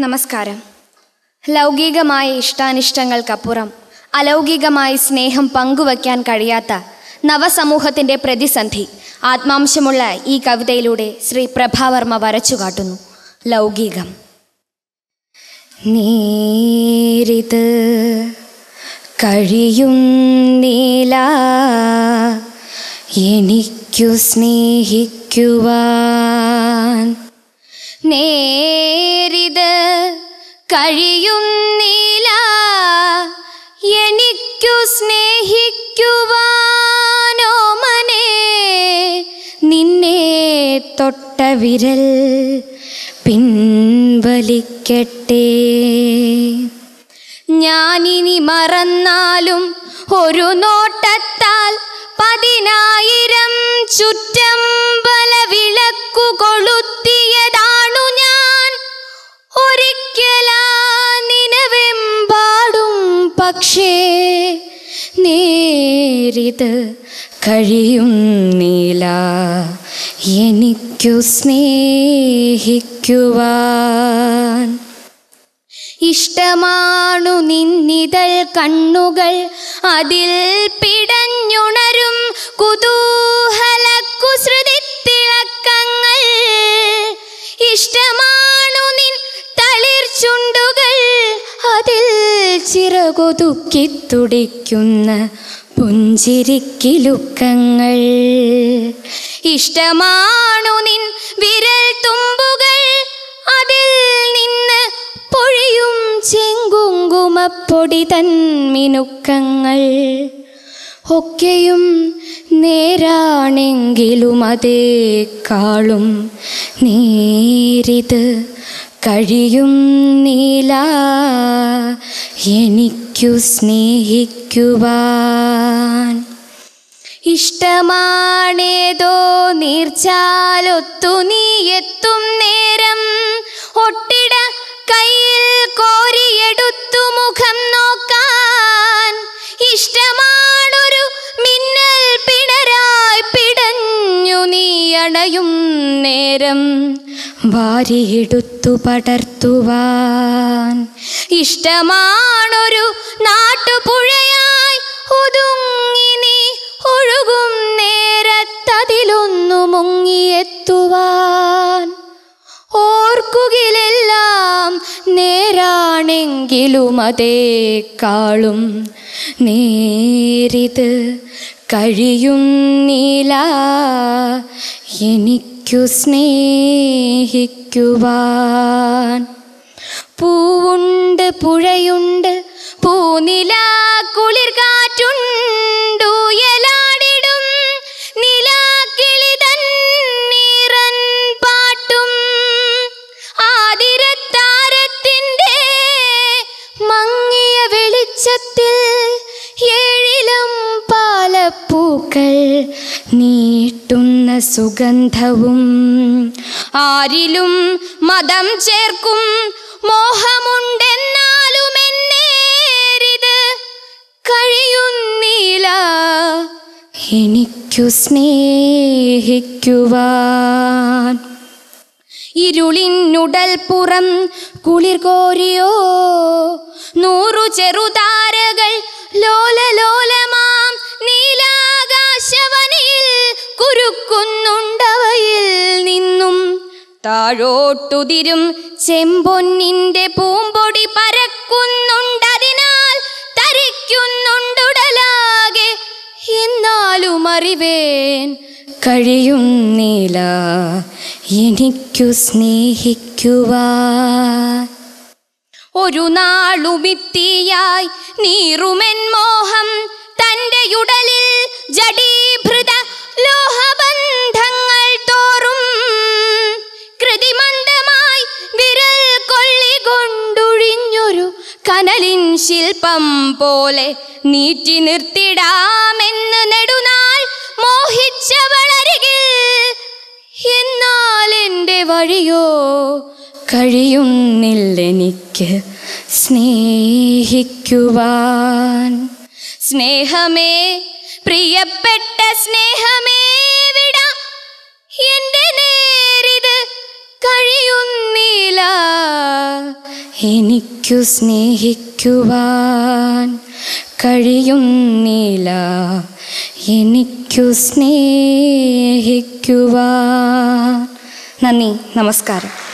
നമസ്കാരം. ലൗകികമായ ഇഷ്ടാനിഷ്ടങ്ങൾക്കപ്പുറം അലൗകികമായി സ്നേഹം പങ്കുവയ്ക്കാൻ കഴിയാത്ത നവസമൂഹത്തിന്റെ പ്രതിസന്ധി ആത്മാംശമുള്ള ഈ കവിതയിലൂടെ ശ്രീ പ്രഭാവർമ്മ വരച്ചു കാട്ടുന്നു. ലൗകികം. നേരിത് കഴിയുന്നില്ല എനിക്കു സ്നേഹിക്കുവാൻ നേരിത് കഴിയുന്നില്ല എനിക്കു സ്നേഹിക്കുവാനോ മനെ. നിന്നെ തൊട്ട വിരൽ പിൻവലിക്കട്ടെ. ഞാനിനി മറന്നാലും ഒരു നോട്ടത്താൽ പതിനായിരം ചുറ്റമ്പല നേരിത് കഴിയുന്നില്ല എനിക്കു സ്നേഹിക്കുവാൻ. ഇഷ്ടമാണു നിന്നിതൽ കണ്ണുകൾ അതിൽ പിടഞ്ഞുണരും കുതൂഹല ചിറകൊതുക്കി തുടിക്കുന്ന പുഞ്ചിരിക്കിലുക്കങ്ങൾ. ഇഷ്ടമാണു നിൻ വിരൽ തുമ്പുകൾ. അതിൽ നിന്ന് പൊഴിയും ചെങ്കുങ്കുമപ്പൊടി തന്മിനുക്കങ്ങൾ. ഒക്കെയും നേരാണെങ്കിലും അതേക്കാളും നേരിത് കഴിയുന്നില്ല എനിക്കു സ്നേഹിക്കുവാൻ. ഇഷ്ടമാണേതോ നീർച്ചാലൊത്തു നീ എത്തും വാരിയെടുത്തു പടർത്തുവാൻ. ഇഷ്ടമാണൊരു നാട്ടുപുഴയായി ഒതുങ്ങി നീ ഒഴുകും നേരത്തതിലൊന്നു മുങ്ങിയെത്തുവാൻ. ഓർക്കുകിലെല്ലാം നേരാണെങ്കിലും അതേക്കാളും നേരിത് കഴിയുന്നില്ല എനിക്കു സ്നേഹിക്കുവാൻ. പൂവുണ്ട് പുഴയുണ്ട് പൂനില സുഗന്ധവും. ആരിലും മതം ചേർക്കും. മോഹമുണ്ടെന്നാലും എന്നേരിത് കഴിയുന്നില്ല. എനിക്കു സ്നേഹിക്കുവാൻ. ഇരുളിനുടൽ പുറം കുളിർ കോരിയോ നൂറു ചെറുതാരകൾ ലോലലോലമാം കുരുക്കുന്നുണ്ടവയിൽ നിന്നും താഴോട്ടുതിരും ചെമ്പൊന്നിന്റെ പൂമ്പൊടി പരക്കുന്നുണ്ടതിനാൽ തരിക്കുന്നുണ്ടുടലാകെ. എന്നാലും അറിവേൻ കഴിയുന്നില്ല എനിക്കു സ്നേഹിക്കുവാൻ. ഒരു നാളുമിത്തിയായി നീറുമെൻ മോഹം തന്റെ ഉടലിൽ ജഡീഭൃത ലോഹബന്ധങ്ങൾ പോലെ നീറ്റി നിർത്തിടാമെന്ന് നെടുനാൾ മോഹിച്ചവളരികിൽ. എന്നാൽ എന്റെ വഴിയോ കഴിയുന്നില്ലെനിക്ക് സ്നേഹിക്കുവാൻ. സ്നേഹമേ പ്രിയപ്പെട്ട സ്നേഹമേ വിട. എന്റെ നേരിത് കഴിയുന്നില്ല. എനിക്കു സ്നേഹിക്കുവാൻ കഴിയുന്നില്ല എനിക്കു സ്നേഹിക്കുവാൻ. നന്ദി നമസ്കാരം.